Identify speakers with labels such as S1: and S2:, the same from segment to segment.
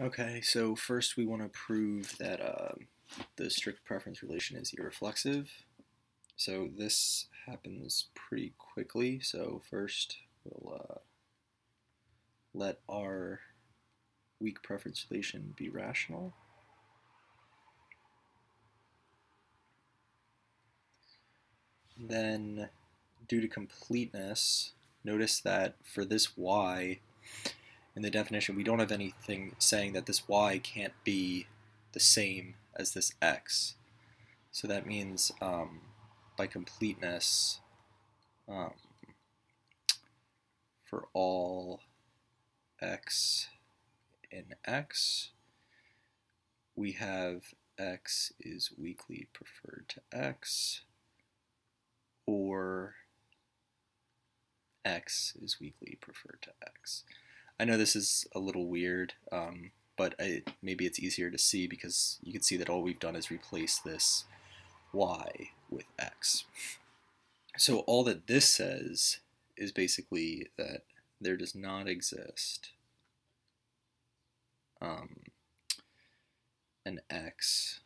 S1: Okay, so first we want to prove that uh, the strict preference relation is irreflexive. So this happens pretty quickly. So first we'll uh, let our weak preference relation be rational. Then due to completeness, notice that for this y, in the definition, we don't have anything saying that this y can't be the same as this x. So that means um, by completeness, um, for all x in x, we have x is weakly preferred to x, or x is weakly preferred to x. I know this is a little weird, um, but I, maybe it's easier to see because you can see that all we've done is replace this y with x. So all that this says is basically that there does not exist um, an x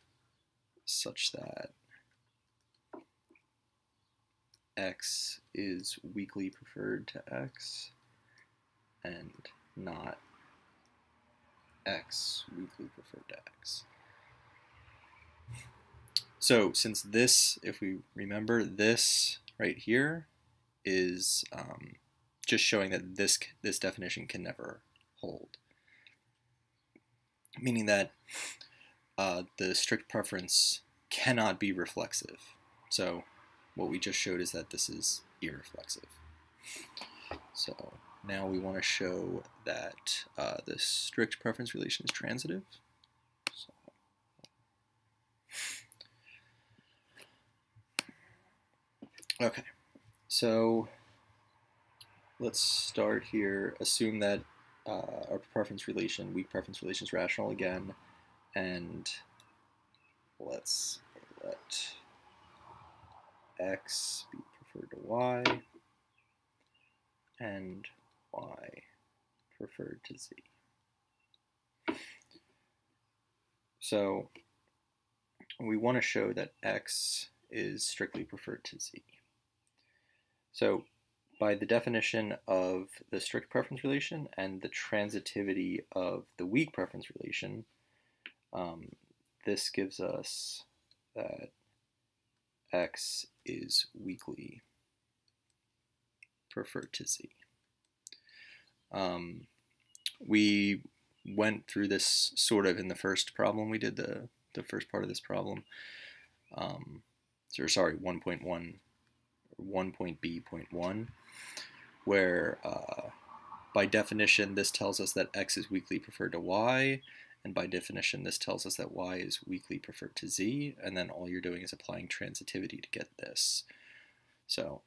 S1: such that x is weakly preferred to x and not x weakly preferred to x. So since this, if we remember, this right here is um, just showing that this this definition can never hold, meaning that uh, the strict preference cannot be reflexive. So what we just showed is that this is irreflexive. Now we want to show that uh, the strict preference relation is transitive. So. Okay, so let's start here. Assume that uh, our preference relation, weak preference relation is rational again, and let's let x be preferred to y, and y preferred to z. So we want to show that x is strictly preferred to z. So by the definition of the strict preference relation and the transitivity of the weak preference relation, um, this gives us that x is weakly preferred to z. Um, we went through this sort of in the first problem we did, the, the first part of this problem. Um, so, sorry, 1.1, 1.b.1, where uh, by definition this tells us that x is weakly preferred to y, and by definition this tells us that y is weakly preferred to z, and then all you're doing is applying transitivity to get this. So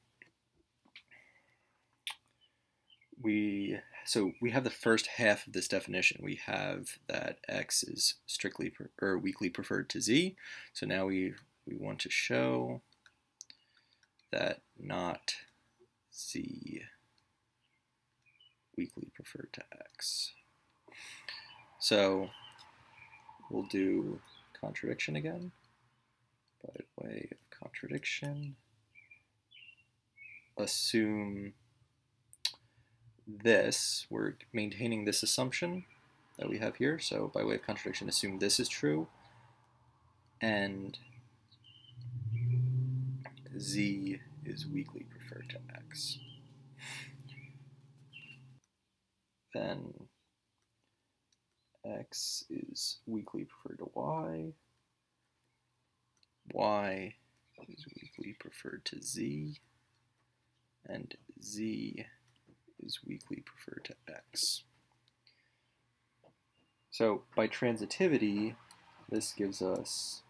S1: we so we have the first half of this definition. We have that x is strictly or weakly preferred to z. So now we we want to show that not z weakly preferred to x. So we'll do contradiction again by way of contradiction. Assume this, we're maintaining this assumption that we have here. So by way of contradiction, assume this is true. And z is weakly preferred to x. Then x is weakly preferred to y. y is weakly preferred to z. And z is weakly preferred to x. So by transitivity, this gives us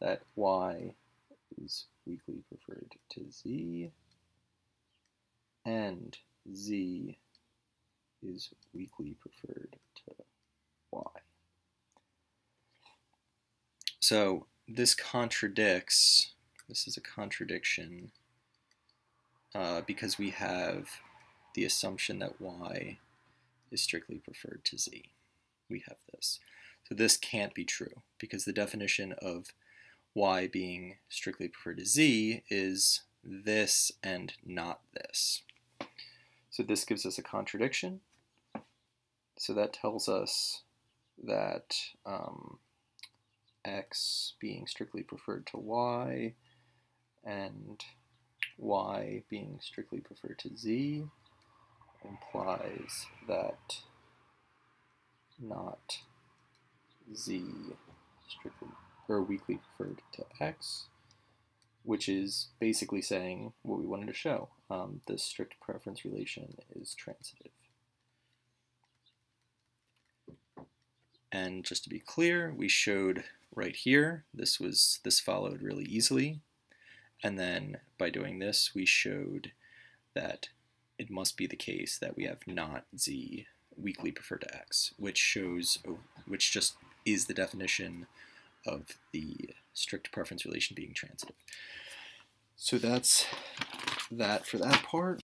S1: that y is weakly preferred to z, and z is weakly preferred to y. So this contradicts, this is a contradiction, uh, because we have the assumption that y is strictly preferred to z. we have this. So this can't be true because the definition of y being strictly preferred to z is this and not this. So this gives us a contradiction. So that tells us that um, x being strictly preferred to y and y being strictly preferred to z implies that not z strictly or weakly preferred to x, which is basically saying what we wanted to show. Um, the strict preference relation is transitive. And just to be clear, we showed right here, this was this followed really easily. And then by doing this, we showed that it must be the case that we have not z weakly preferred to x, which shows, which just is the definition of the strict preference relation being transitive. So that's that for that part.